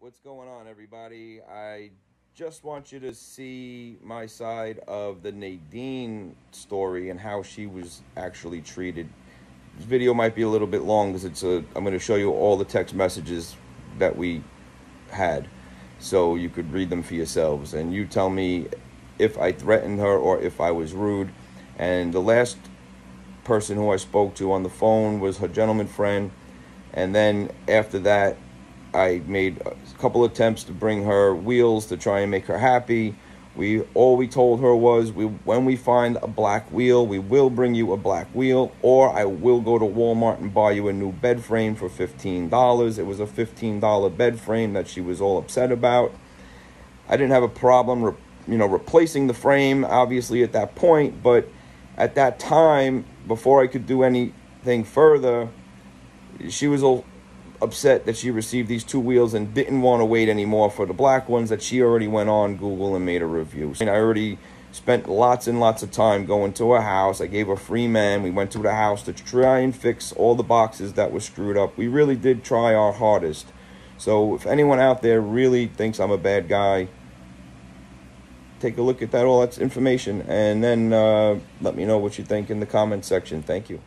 What's going on, everybody? I just want you to see my side of the Nadine story and how she was actually treated. This video might be a little bit long because it's a. I'm going to show you all the text messages that we had, so you could read them for yourselves, and you tell me if I threatened her or if I was rude. And the last person who I spoke to on the phone was her gentleman friend, and then after that I made a couple attempts to bring her wheels to try and make her happy. We all we told her was we when we find a black wheel, we will bring you a black wheel, or I will go to Walmart and buy you a new bed frame for fifteen dollars. It was a fifteen dollar bed frame that she was all upset about. I didn't have a problem, re, you know, replacing the frame obviously at that point, but at that time, before I could do anything further, she was all upset that she received these two wheels and didn't want to wait anymore for the black ones that she already went on Google and made a review. And I already spent lots and lots of time going to her house. I gave her free man. We went to the house to try and fix all the boxes that were screwed up. We really did try our hardest. So if anyone out there really thinks I'm a bad guy, take a look at that all that's information and then uh, let me know what you think in the comment section. Thank you.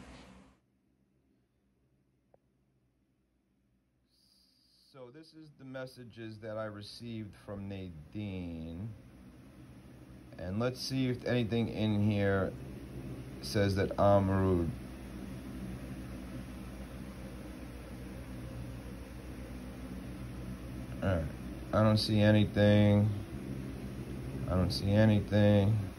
So this is the messages that I received from Nadine. And let's see if anything in here says that I'm rude. Alright. I don't see anything. I don't see anything.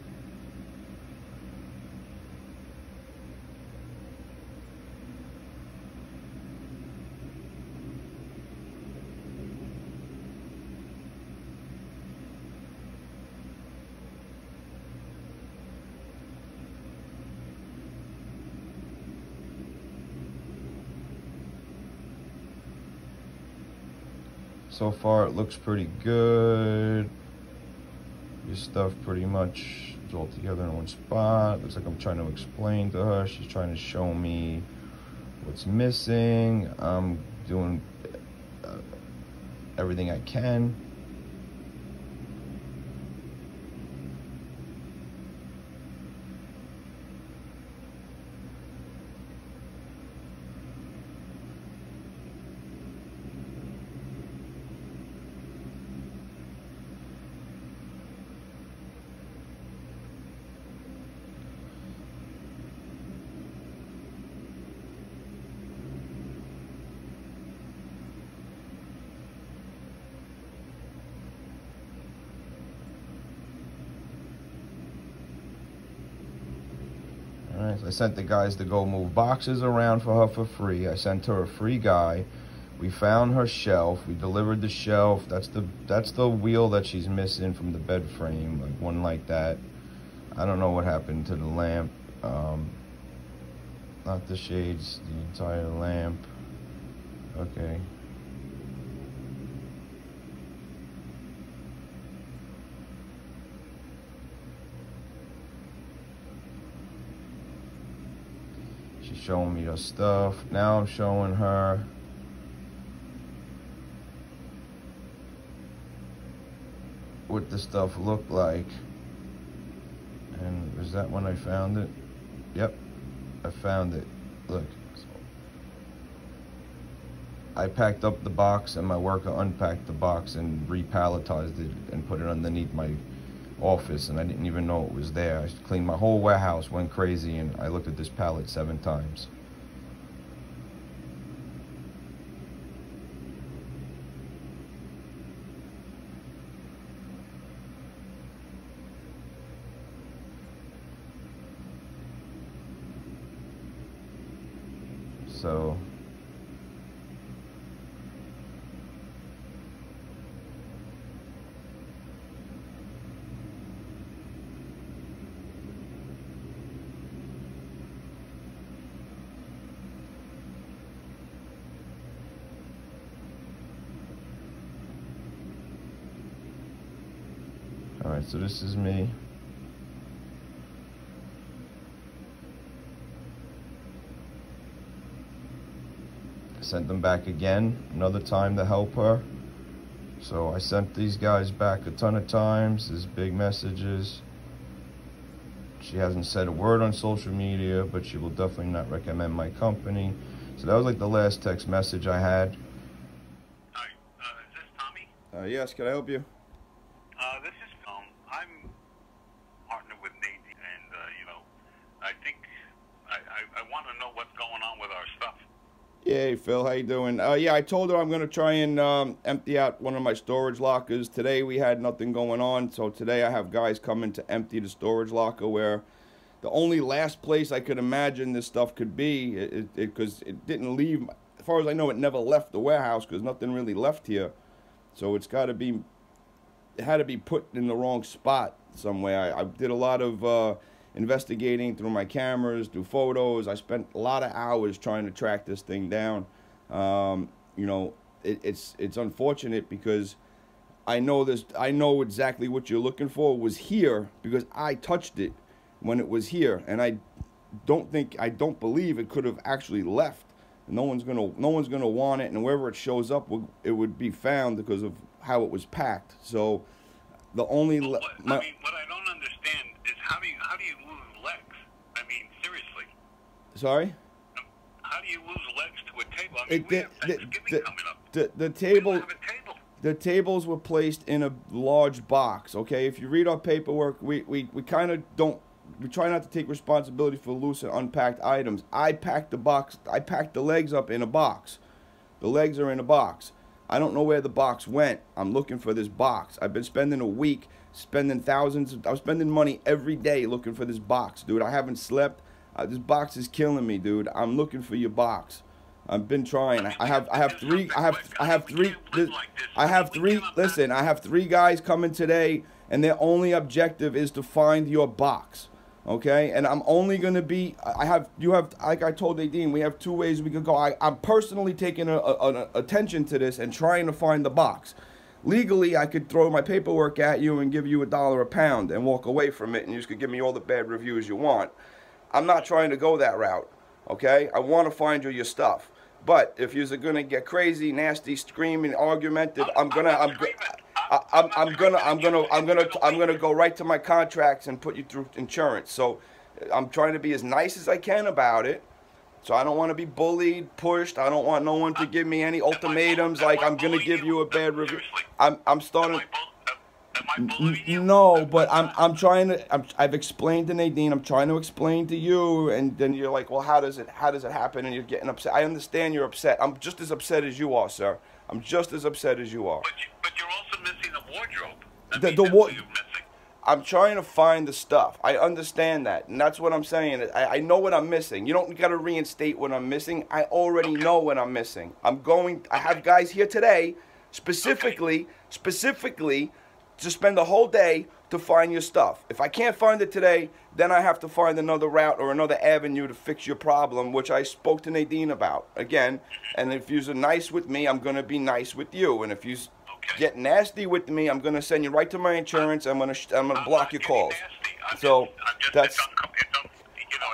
So far, it looks pretty good. Your stuff pretty much is all together in one spot. Looks like I'm trying to explain to her. She's trying to show me what's missing. I'm doing uh, everything I can. I sent the guys to go move boxes around for her for free. I sent her a free guy. We found her shelf. We delivered the shelf. That's the that's the wheel that she's missing from the bed frame, like one like that. I don't know what happened to the lamp. Um, not the shades, the entire lamp. Okay. She's showing me the stuff. Now I'm showing her. What the stuff looked like. And was that when I found it? Yep, I found it. Look. I packed up the box and my worker unpacked the box and repalletized it and put it underneath my office and I didn't even know it was there. I cleaned my whole warehouse, went crazy, and I looked at this pallet seven times. So All right, so this is me. Sent them back again, another time to help her. So I sent these guys back a ton of times. There's big messages. She hasn't said a word on social media, but she will definitely not recommend my company. So that was like the last text message I had. Hi, uh, is this Tommy? Uh, yes, can I help you? Uh, this is um, I'm partnered with Nate, and uh, you know, I think I, I, I want to know what's going on with our stuff. Yeah, hey Phil, how you doing? Uh, yeah, I told her I'm gonna try and um, empty out one of my storage lockers. Today we had nothing going on, so today I have guys coming to empty the storage locker where the only last place I could imagine this stuff could be, because it, it, it, didn't leave. As far as I know, it never left the warehouse because nothing really left here. So it's got to be, it had to be put in the wrong spot somewhere. I, I did a lot of. Uh, investigating through my cameras, through photos. I spent a lot of hours trying to track this thing down. Um, you know, it, it's it's unfortunate because I know this. I know exactly what you're looking for was here because I touched it when it was here, and I don't think I don't believe it could have actually left. No one's gonna no one's gonna want it, and wherever it shows up, it would be found because of how it was packed. So the only what, my, I mean, what I don't understand is how do you how do you lose legs? I mean, seriously. Sorry. How do you lose legs to a table? I mean, it, we have Thanksgiving the, coming up. The the table. table. The tables were placed in a large box. Okay, if you read our paperwork, we we, we kind of don't. We try not to take responsibility for loose and unpacked items. I packed the box. I packed the legs up in a box. The legs are in a box. I don't know where the box went. I'm looking for this box. I've been spending a week spending thousands. I was spending money every day looking for this box, dude. I haven't slept. Uh, this box is killing me, dude. I'm looking for your box. I've been trying. I have I have three I have I have three I have three listen, I have three guys coming today and their only objective is to find your box. Okay? And I'm only going to be I have you have like I told Nadine, we have two ways we could go. I I'm personally taking a, a, a attention to this and trying to find the box. Legally, I could throw my paperwork at you and give you a dollar a pound and walk away from it, and you could give me all the bad reviews you want. I'm not trying to go that route, okay? I want to find you your stuff. But if you're gonna get crazy, nasty, screaming, argumentative, I'm gonna, I'm, I'm, I'm, I'm gonna, I'm gonna, I'm gonna, I'm gonna go right to my contracts and put you through insurance. So, I'm trying to be as nice as I can about it. So I don't want to be bullied, pushed. I don't want no one to give me any ultimatums like I'm gonna give you a bad review. I'm I'm starting. No, but I'm I'm trying to. I'm, I've explained to Nadine. I'm trying to explain to you, and then you're like, well, how does it how does it happen? And you're getting upset. I understand you're upset. I'm just as upset as you are, sir. I'm just as upset as you are. But, you, but you're also missing the wardrobe. I the the wardrobe. I'm trying to find the stuff. I understand that, and that's what I'm saying. I, I know what I'm missing. You don't got to reinstate what I'm missing. I already okay. know what I'm missing. I'm going. I have guys here today, specifically, okay. specifically, to spend the whole day to find your stuff. If I can't find it today, then I have to find another route or another avenue to fix your problem, which I spoke to Nadine about again. And if you're nice with me, I'm gonna be nice with you. And if you get nasty with me, I'm gonna send you right to my insurance. I'm gonna I'm gonna block your calls. So that's.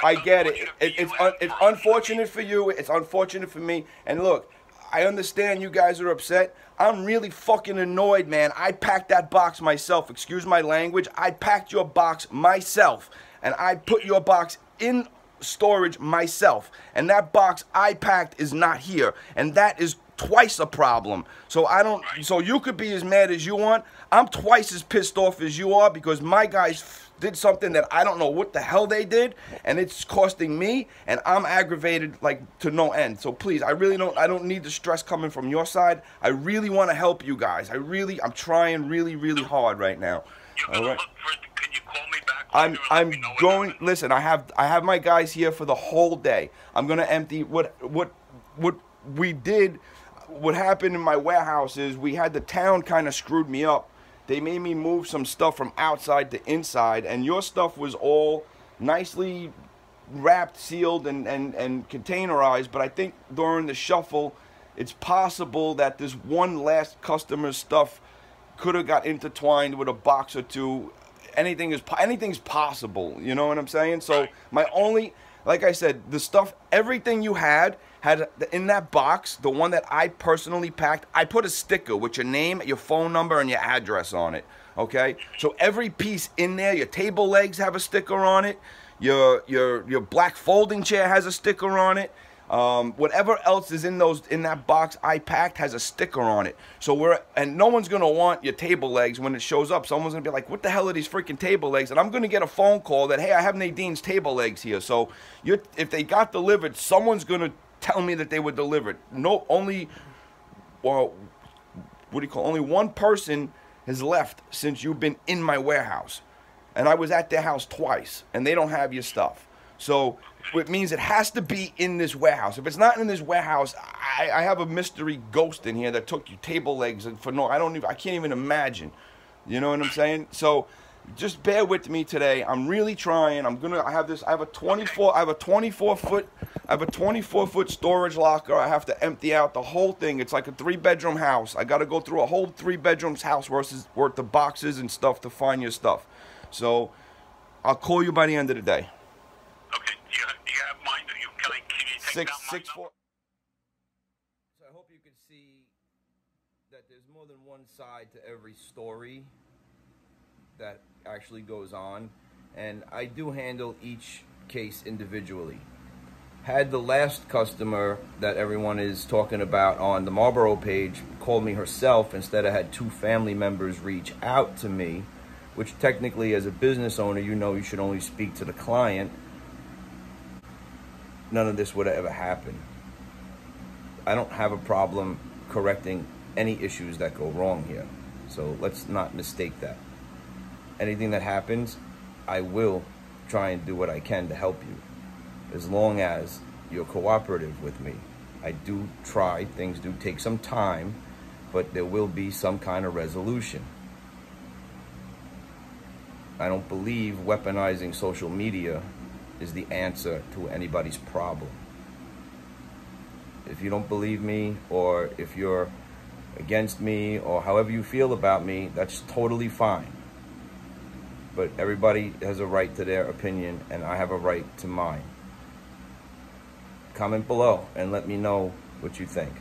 I get it. it it's un, it's unfortunate for you. It's unfortunate for me. And look, I understand you guys are upset. I'm really fucking annoyed, man. I packed that box myself. Excuse my language. I packed your box myself, and I put your box in storage myself. And that box I packed is not here, and that is twice a problem. So I don't. So you could be as mad as you want. I'm twice as pissed off as you are because my guys did something that I don't know what the hell they did, and it's costing me, and I'm aggravated like to no end. So please, I really don't. I don't need the stress coming from your side. I really want to help you guys. I really, I'm trying really, really hard right now. All right. I'm I'm going. Listen, I have I have my guys here for the whole day. I'm gonna empty what what what we did what happened in my warehouse is we had the town kind of screwed me up. They made me move some stuff from outside to inside, and your stuff was all nicely wrapped, sealed, and, and, and containerized. But I think during the shuffle, it's possible that this one last customer's stuff could have got intertwined with a box or two. Anything is anything's possible. You know what I'm saying? So my only like I said, the stuff, everything you had had in that box, the one that I personally packed, I put a sticker with your name, your phone number, and your address on it. Okay, so every piece in there, your table legs have a sticker on it. Your your your black folding chair has a sticker on it. Um, whatever else is in those in that box I packed has a sticker on it. So we're and no one's gonna want your table legs when it shows up. Someone's gonna be like, "What the hell are these freaking table legs?" And I'm gonna get a phone call that, "Hey, I have Nadine's table legs here." So if they got delivered, someone's gonna tell me that they were delivered. No, only well, what do you call? Only one person has left since you've been in my warehouse, and I was at their house twice, and they don't have your stuff. So it means it has to be in this warehouse. If it's not in this warehouse, I, I have a mystery ghost in here that took you table legs and for no, I don't even, I can't even imagine. You know what I'm saying? So just bear with me today. I'm really trying. I'm gonna. I have this. I have a 24. I have a 24 foot. I have a 24 foot storage locker. I have to empty out the whole thing. It's like a three bedroom house. I got to go through a whole three bedrooms house worth worth of boxes and stuff to find your stuff. So I'll call you by the end of the day. Okay. Do you, do you have mine? Do you, can, I, can you take six down my six number? four. So I hope you can see that there's more than one side to every story that actually goes on, and I do handle each case individually. Had the last customer that everyone is talking about on the Marlboro page called me herself instead of had two family members reach out to me, which technically as a business owner you know you should only speak to the client none of this would have ever happened. I don't have a problem correcting any issues that go wrong here. So let's not mistake that. Anything that happens, I will try and do what I can to help you. As long as you're cooperative with me. I do try, things do take some time, but there will be some kind of resolution. I don't believe weaponizing social media is the answer to anybody's problem. If you don't believe me, or if you're against me, or however you feel about me, that's totally fine. But everybody has a right to their opinion, and I have a right to mine. Comment below and let me know what you think.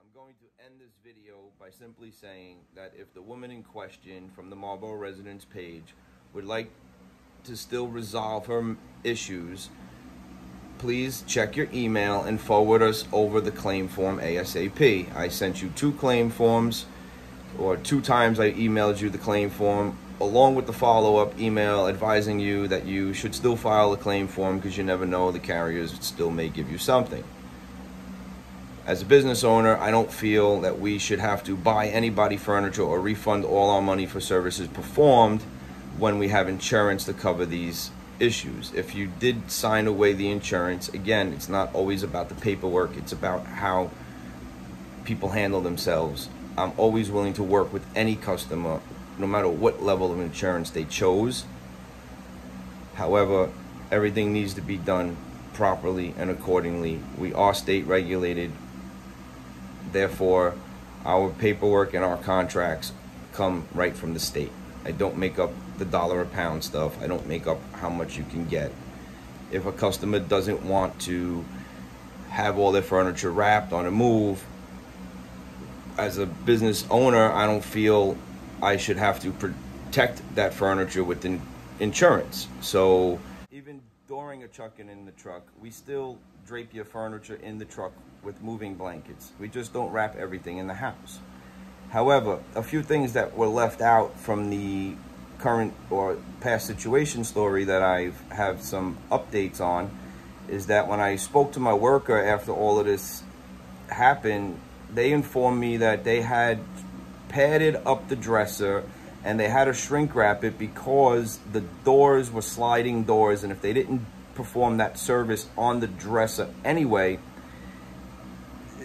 I'm going to end this video by simply saying that if the woman in question from the Marlboro Residents page would like to still resolve her issues, please check your email and forward us over the claim form ASAP. I sent you two claim forms, or two times I emailed you the claim form, along with the follow up email advising you that you should still file a claim form because you never know, the carriers still may give you something. As a business owner, I don't feel that we should have to buy anybody furniture or refund all our money for services performed when we have insurance to cover these issues. If you did sign away the insurance, again, it's not always about the paperwork, it's about how people handle themselves. I'm always willing to work with any customer, no matter what level of insurance they chose. However, everything needs to be done properly and accordingly. We are state regulated, therefore, our paperwork and our contracts come right from the state. I don't make up the dollar a pound stuff. I don't make up how much you can get. If a customer doesn't want to have all their furniture wrapped on a move, as a business owner, I don't feel I should have to protect that furniture with insurance. So even during a chucking in the truck, we still drape your furniture in the truck with moving blankets. We just don't wrap everything in the house. However, a few things that were left out from the current or past situation story that I have some updates on is that when I spoke to my worker after all of this happened, they informed me that they had padded up the dresser and they had to shrink wrap it because the doors were sliding doors and if they didn't perform that service on the dresser anyway,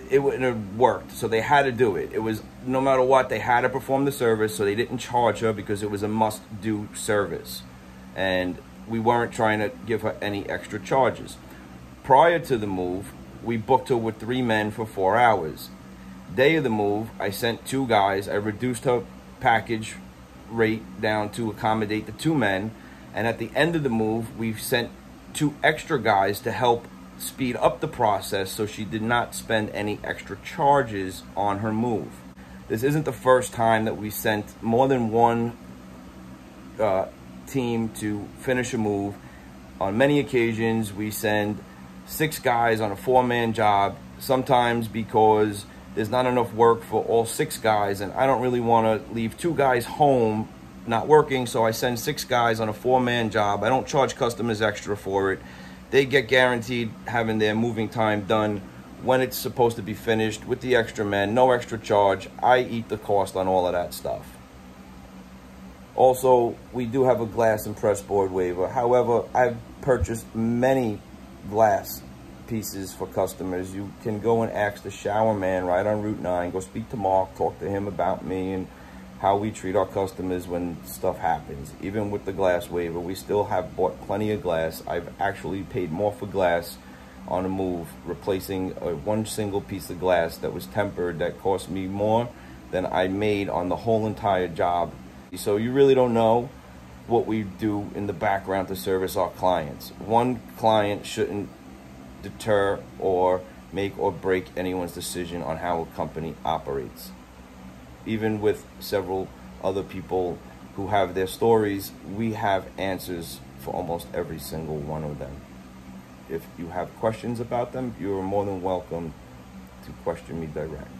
it wouldn't have worked. So they had to do it. It was no matter what, they had to perform the service, so they didn't charge her because it was a must do service. And we weren't trying to give her any extra charges. Prior to the move, we booked her with three men for four hours. Day of the move, I sent two guys. I reduced her package rate down to accommodate the two men. And at the end of the move, we sent two extra guys to help speed up the process so she did not spend any extra charges on her move. This isn't the first time that we sent more than one uh, team to finish a move. On many occasions, we send six guys on a four-man job, sometimes because there's not enough work for all six guys, and I don't really want to leave two guys home not working, so I send six guys on a four-man job. I don't charge customers extra for it. They get guaranteed having their moving time done when it's supposed to be finished with the extra men, no extra charge. I eat the cost on all of that stuff. Also, we do have a glass and press board waiver. However, I've purchased many glass pieces for customers. You can go and ask the shower man right on Route 9. Go speak to Mark, talk to him about me and how we treat our customers when stuff happens. Even with the glass waiver, we still have bought plenty of glass. I've actually paid more for glass on a move, replacing a one single piece of glass that was tempered that cost me more than I made on the whole entire job. So you really don't know what we do in the background to service our clients. One client shouldn't deter or make or break anyone's decision on how a company operates even with several other people who have their stories, we have answers for almost every single one of them. If you have questions about them, you are more than welcome to question me direct.